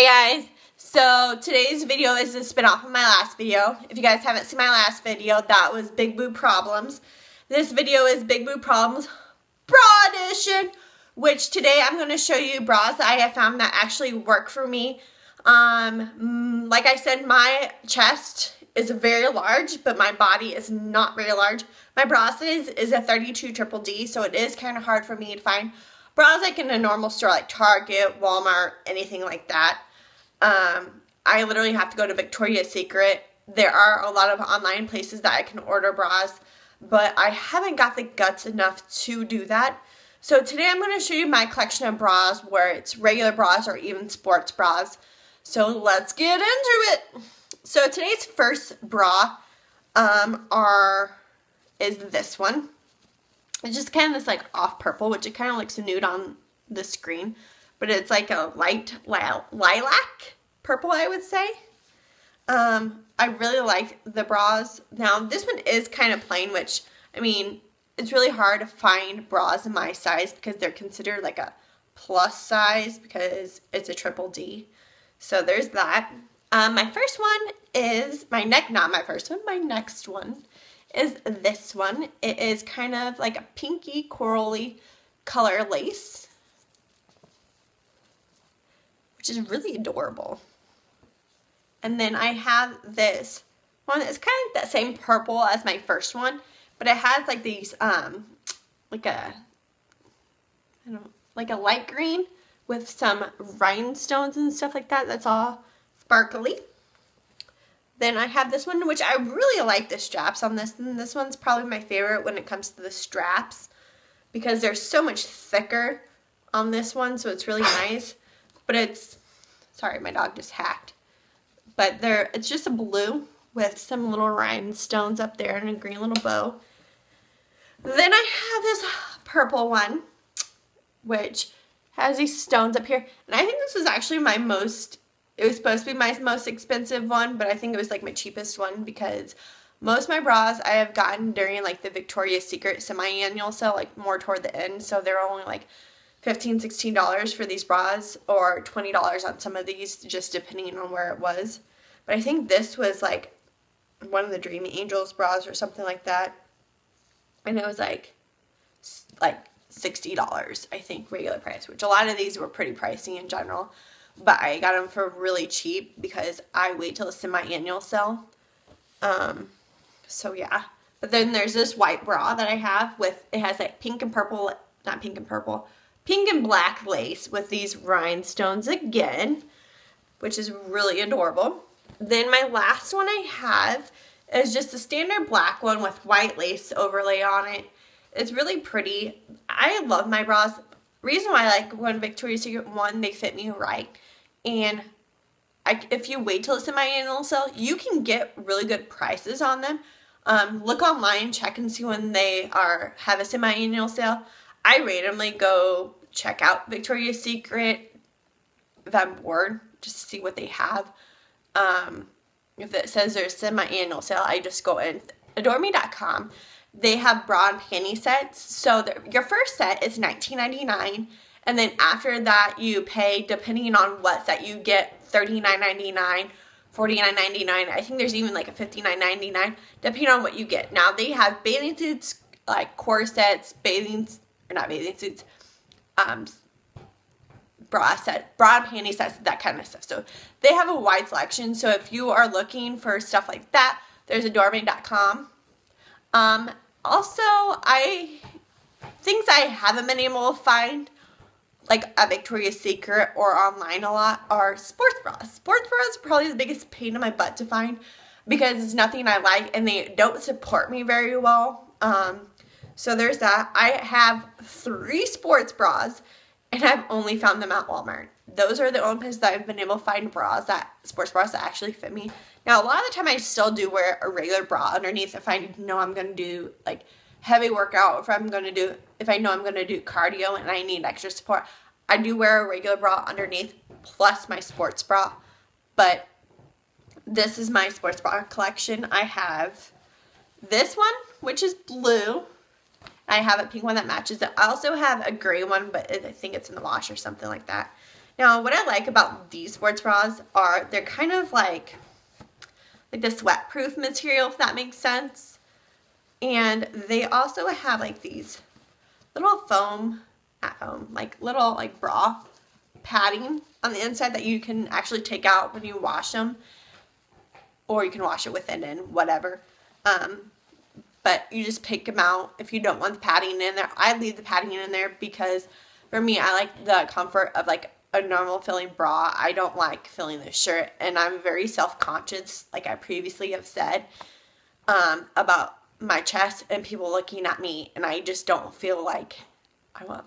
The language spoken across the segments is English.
Hey guys, so today's video is a spin-off of my last video. If you guys haven't seen my last video, that was Big Boob Problems. This video is Big Boob Problems Bra Edition, which today I'm going to show you bras that I have found that actually work for me. Um, like I said, my chest is very large, but my body is not very large. My bra size is a 32 triple D, so it is kind of hard for me to find bras like in a normal store like Target, Walmart, anything like that. Um, I literally have to go to Victoria's Secret. There are a lot of online places that I can order bras, but I haven't got the guts enough to do that. So today I'm going to show you my collection of bras where it's regular bras or even sports bras. So let's get into it. So today's first bra um, are is this one. It's just kind of this like off purple, which it kind of looks nude on the screen, but it's like a light lilac purple, I would say. Um, I really like the bras. Now, this one is kind of plain, which, I mean, it's really hard to find bras in my size because they're considered like a plus size because it's a triple D. So there's that. Um, my first one is my neck, not my first one, my next one is this one. It is kind of like a pinky corally color lace, which is really adorable. And then I have this one that's kind of that same purple as my first one, but it has like these, um, like a, I don't like a light green with some rhinestones and stuff like that. That's all sparkly. Then I have this one, which I really like the straps on this. And this one's probably my favorite when it comes to the straps because they're so much thicker on this one, so it's really nice. But it's, sorry, my dog just hacked. But they're, it's just a blue with some little rhinestones up there and a green little bow. Then I have this purple one, which has these stones up here. And I think this was actually my most it was supposed to be my most expensive one, but I think it was like my cheapest one because most of my bras I have gotten during like the Victoria's Secret semi-annual sale, like more toward the end. So they're only like $15, $16 for these bras or $20 on some of these, just depending on where it was. But I think this was like one of the Dream Angels bras or something like that. And it was like, like $60, I think, regular price, which a lot of these were pretty pricey in general but I got them for really cheap because I wait till the semi-annual sale. Um, so yeah. But then there's this white bra that I have with, it has like pink and purple, not pink and purple, pink and black lace with these rhinestones again, which is really adorable. Then my last one I have is just a standard black one with white lace overlay on it. It's really pretty. I love my bras. Reason why I like when Victoria's Secret one, they fit me right and I, if you wait till it's in my annual sale, you can get really good prices on them. Um, look online, check and see when they are have a semi-annual sale. I randomly go check out Victoria's Secret I'm bored, just to see what they have. Um, if it says there's semi-annual sale, I just go in adoreme.com. They have bra and panty sets. So your first set is $19.99 and then after that, you pay, depending on what set you get, $39.99, $49.99. I think there's even like a $59.99, depending on what you get. Now, they have bathing suits, like corsets, bathing, or not bathing suits, um, bra set, bra panty sets, that kind of stuff. So they have a wide selection. So if you are looking for stuff like that, there's adoreme.com. Um, also, I things I haven't been able to find like at Victoria's Secret or online a lot are sports bras. Sports bras are probably the biggest pain in my butt to find because it's nothing I like and they don't support me very well. Um, so there's that. I have three sports bras and I've only found them at Walmart. Those are the only places that I've been able to find bras that sports bras that actually fit me. Now a lot of the time I still do wear a regular bra underneath if I know I'm gonna do like heavy workout, if I'm going to do, if I know I'm going to do cardio and I need extra support, I do wear a regular bra underneath plus my sports bra. But this is my sports bra collection. I have this one, which is blue. I have a pink one that matches it. I also have a gray one, but I think it's in the wash or something like that. Now, what I like about these sports bras are they're kind of like like the sweat-proof material, if that makes sense. And they also have like these little foam, at foam, like little like bra padding on the inside that you can actually take out when you wash them. Or you can wash it within and whatever. Um, but you just pick them out if you don't want the padding in there. I leave the padding in there because for me, I like the comfort of like a normal filling bra. I don't like filling the shirt, and I'm very self conscious, like I previously have said, um, about my chest and people looking at me, and I just don't feel like I want.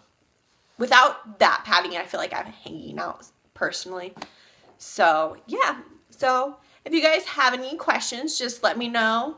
Without that padding, I feel like I'm hanging out personally. So yeah. So if you guys have any questions, just let me know.